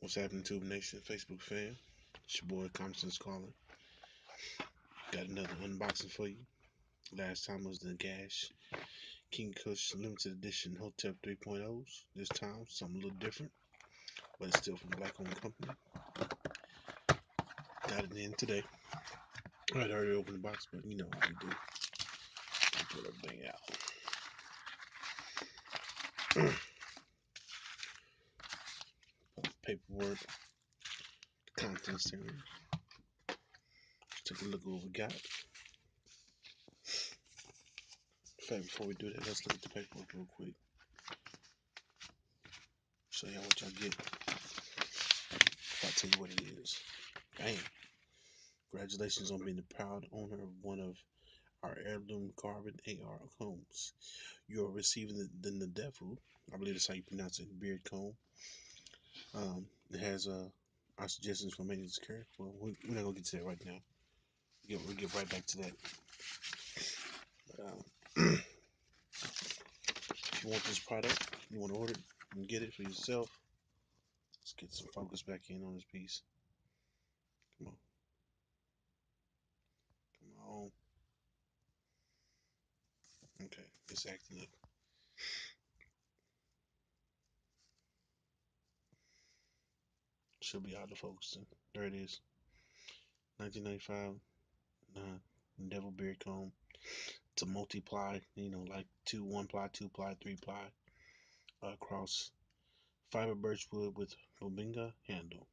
What's happening, Tube Nation, Facebook fan? It's your boy Common Sense Scholar. Got another unboxing for you. Last time was the Gash King Kush limited edition Hotel 3.0s. This time, something a little different, but it's still from Black owned company. Got it in today. I had already opened the box, but you know how we do. Pull everything out. Paperwork, contents here. Take a look at what we got. In fact, before we do that, let's look at the paperwork real quick. Show y'all what y'all get. I'll tell you what it is. Bam. Congratulations on being the proud owner of one of our heirloom carbon AR combs. You are receiving the, the Ndevu, I believe that's how you pronounce it, beard comb. Um, it has uh, our suggestions for maintenance care. Well, we, we're not going to get to that right now. We'll get, we'll get right back to that. But, uh, if you want this product, you want to order it and get it for yourself, let's get some focus back in on this piece. Come on. Come on. Okay, it's acting up. Should be out of focus. There it is. 1995 uh, Ndevu Beard Comb. It's a multi-ply, you know, like two one ply, two ply, three ply uh, across fiber birchwood with bubinga handle.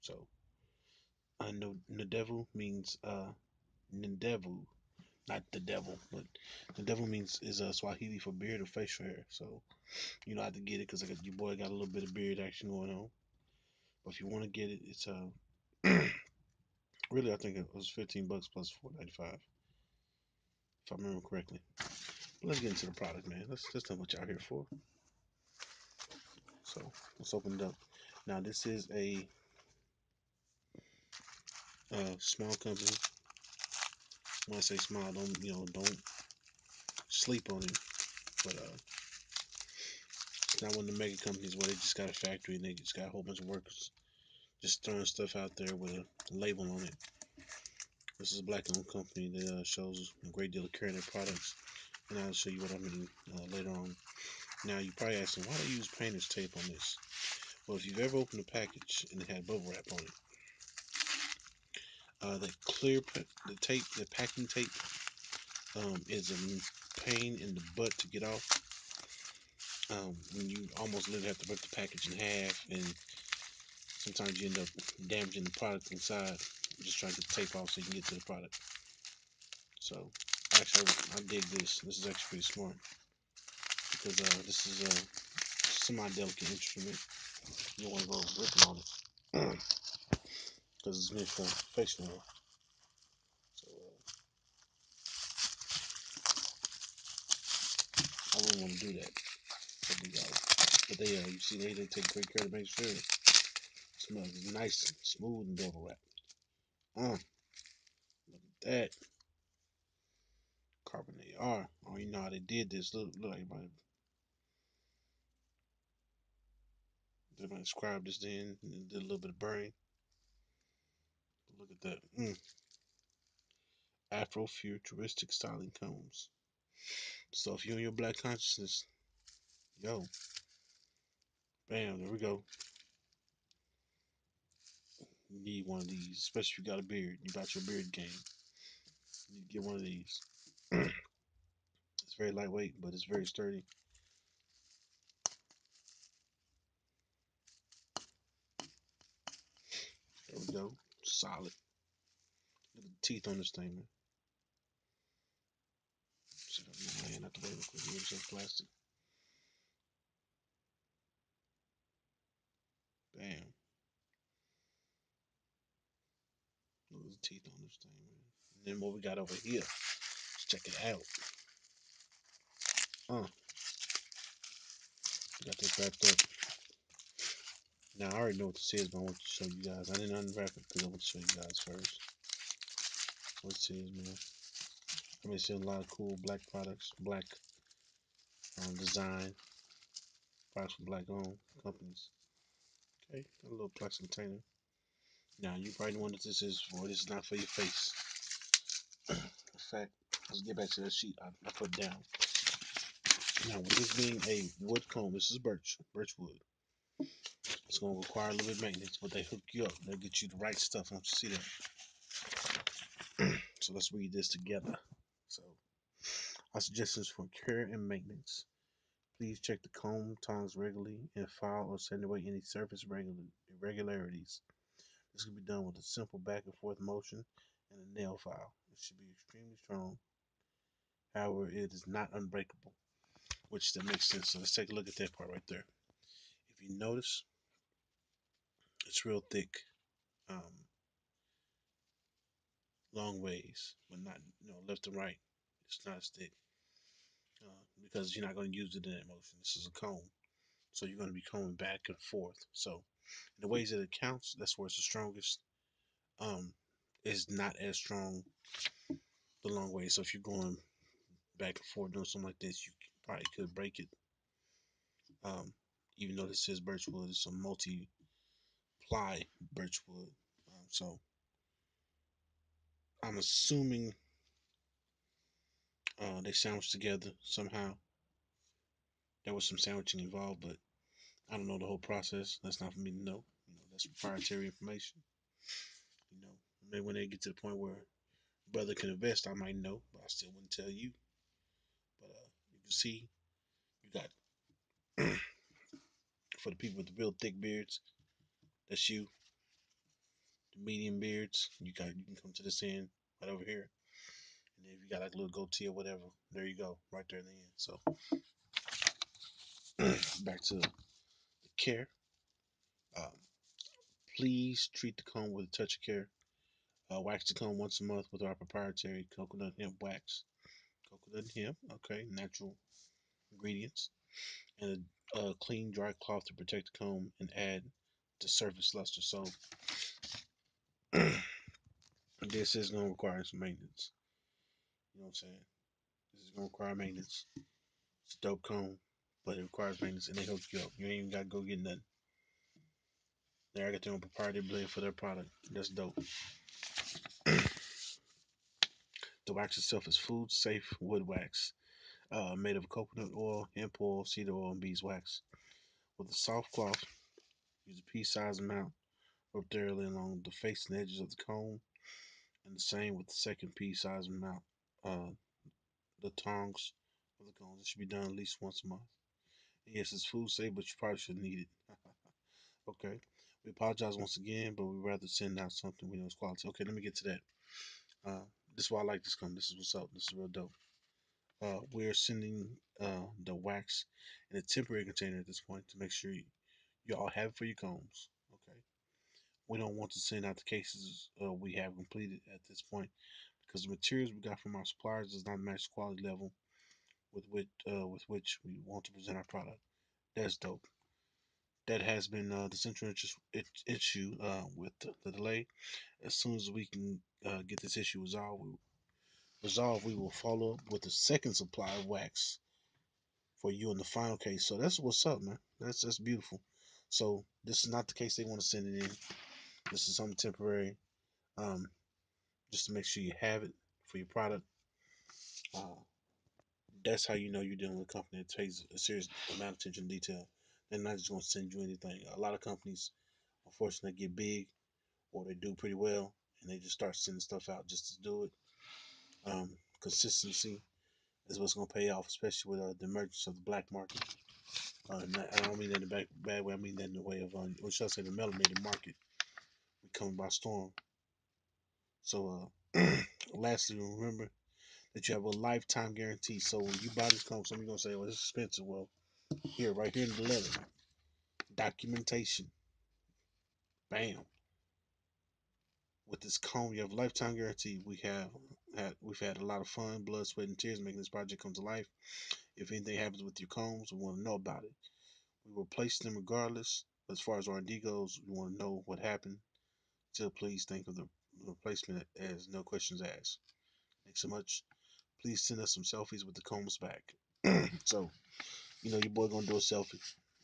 So, I know devil means uh, Ndevu, not the devil, but the devil means is a uh, Swahili for beard or facial hair. So, you know, I have to get it because your boy got a little bit of beard action going on. But if you want to get it, it's uh really I think it was 15 bucks plus 4.95 if I remember correctly. But let's get into the product, man. Let's let's know what y'all here for. So let's open it up. Now this is a uh, small company. When I say small, don't you know? Don't sleep on it. But uh, it's not one of the mega companies where they just got a factory and they just got a whole bunch of workers just throwing stuff out there with a label on it. This is a black-owned company that uh, shows a great deal of care in their products, and I'll show you what I mean uh, later on. Now, you're probably asking, why do they use painter's tape on this? Well, if you've ever opened a package and it had bubble wrap on it, uh, the clear the tape, the packing tape, um, is a pain in the butt to get off. Um, when you almost literally have to rip the package in half, and sometimes you end up damaging the product inside just trying to tape off so you can get to the product. So actually, I, I dig this. This is actually pretty smart because uh, this is a semi-delicate instrument. You don't want to go ripping on it because it's meant for facial. So uh, I wouldn't want to do that. But they, uh, you see, they, they take great care to make sure it smells nice and smooth and double wrap. Uh, look at that. Carbon AR. Oh, you know how they did this. Look, look like everybody, everybody scribed this in and did a little bit of burning. Look at that. Mm. Afro-futuristic styling combs. So if you're in your black consciousness, yo, bam, there we go. You need one of these, especially if you got a beard. You got your beard game. You get one of these. it's very lightweight, but it's very sturdy. There we go. Solid. Look at the teeth on this thing, man. Can move my hand out the way real quick. Here's some plastic. At the teeth on this thing, man. And then what we got over here. Let's check it out. Uh. Got this wrapped up. Now, I already know what this is, but I want to show you guys. I didn't unwrap it because I want to show you guys first. What this is, man. I've been seeing a lot of cool black products, black um, design, products from black owned companies. Okay, a little plastic container. Now you probably wonder what this is for. This is not for your face. In fact, let's get back to that sheet I, I put down. Now, with this being a wood comb, this is birch, birch wood. It's going to require a little bit of maintenance, but they hook you up. They'll get you the right stuff. I want you see that. so let's read this together. So, our suggestions for care and maintenance. Please check the comb tongs regularly and file or send away any surface irregularities. This can be done with a simple back and forth motion and a nail file. It should be extremely strong. However, it is not unbreakable, which that makes sense. So let's take a look at that part right there. If you notice, it's real thick, um, long ways, but not you know left and right. It's not as thick uh, because you're not going to use it in that motion. This is a comb, so you're going to be combing back and forth. So in the ways that it counts, that's where it's the strongest. Um, is not as strong the long way. So if you're going back and forth doing something like this, you probably could break it. Um, even though this is birchwood, it's a multi-ply birchwood. Um, so I'm assuming uh, they sandwiched together somehow. There was some sandwiching involved, but I don't know the whole process. That's not for me to know. You know, that's proprietary information. You know, maybe when they get to the point where brother can invest, I might know, but I still wouldn't tell you. But uh, you can see, you got for the people with the real thick beards, that's you. The medium beards, you got you can come to this end right over here. And if you got like a little goatee or whatever, there you go, right there in the end. So back to the care. Um, please treat the comb with a touch of care. Uh, wax the comb once a month with our proprietary coconut hemp wax. Coconut hemp, okay, natural ingredients, and a, a clean, dry cloth to protect the comb and add the surface luster. So this is going to require some maintenance. You know what I'm saying? This is to require maintenance. It's a dope comb, but it requires maintenance, and they hook you up. You ain't even got to go get nothing. They got their own proprietary blend for their product. That's dope. the wax itself is food safe wood wax, uh, made of coconut oil, hemp oil, cedar oil, and beeswax. With a soft cloth, use a pea-sized amount. Rub thoroughly along the face and edges of the comb, and the same with the second pea-sized amount. Uh, the tongs of the comb. It should be done at least once a month. And yes, it's food safe, but you probably shouldn't eat it. okay. We apologize once again, but we'd rather send out something we know is quality. Okay, let me get to that. Uh, this is why I like this comb. This is what's up. This is real dope. Uh, we're sending uh, the wax in a temporary container at this point to make sure you, you all have it for your combs. Okay. We don't want to send out the cases uh, we have completed at this point because the materials we got from our suppliers does not match the quality level with which uh, with which we want to present our product. That's dope. That has been uh, the central issue uh, with the, the, delay. As soon as we can uh, get this issue resolved, we, resolved, we will follow up with the second supply of wax for you in the final case. So that's what's up, man. That's that's beautiful. So this is not the case they want to send it in. This is something temporary, um, just to make sure you have it for your product. Uh, that's how you know you're dealing with a company that takes a serious amount of attention to detail. They're not just going to send you anything. A lot of companies, unfortunately, get big or they do pretty well and they just start sending stuff out just to do it. Um, consistency is what's going to pay off, especially with uh, the emergence of the black market. Uh, I don't mean that in a bad, bad way. I mean that in the way of, uh, or should I say, the melanated market. We coming by storm. So, uh, lastly, remember that you have a lifetime guarantee. So when you buy this comb, some are gonna say, "Well, it's expensive." Well, here, right here in the letter, documentation. Bam. With this comb, you have lifetime guarantee. We have had we've had a lot of fun, blood, sweat, and tears making this project come to life. If anything happens with your combs, we want to know about it. We replace them regardless. As far as R&D goes, we want to know what happened. Still, please think of the replacement as no questions asked. Thanks so much. Please send us some selfies with the combs back. so, you know, your boy gonna do a selfie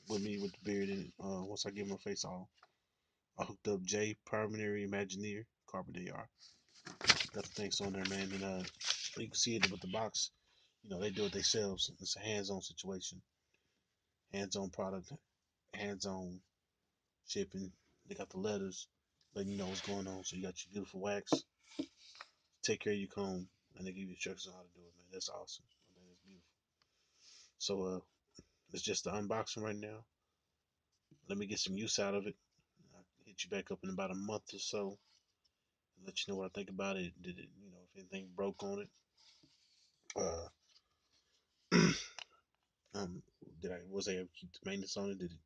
with me with the beard and uh, once I get my face all, I hooked up J Primary Imagineer they are. Got the things on there, man, and uh, you can see it with the box. You know, they do it themselves. It's a hands-on situation, hands-on product, hands-on shipping. They got the letters, letting you know what's going on. So you got your beautiful wax. Take care of your comb, and they give you instructions on how to do it, man. That's awesome. Man, that's beautiful. So uh, it's just the unboxing right now. Let me get some use out of it. I'll hit you back up in about a month or so. Let you know what I think about it. Did it, you know, if anything broke on it. Uh, um, did I was I able to keep the maintenance on it? Did it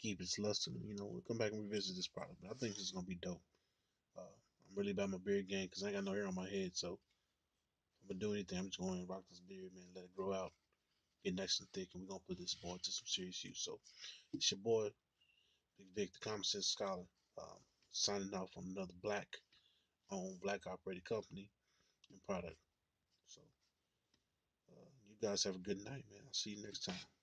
keep its luster? You know, we'll come back and revisit this product. But I think this is gonna be dope. Uh, I'm really about my beard game because I ain't got no hair on my head. So I'm gonna do anything, I'm just going to rock this beard, man. Let it grow out, get nice and thick, and we're gonna put this boy to some serious use. So it's your boy, Big Vic, the Common Sense Scholar, um, signing off on another black owned, black operated company and product. So uh, you guys have a good night, man. I'll see you next time.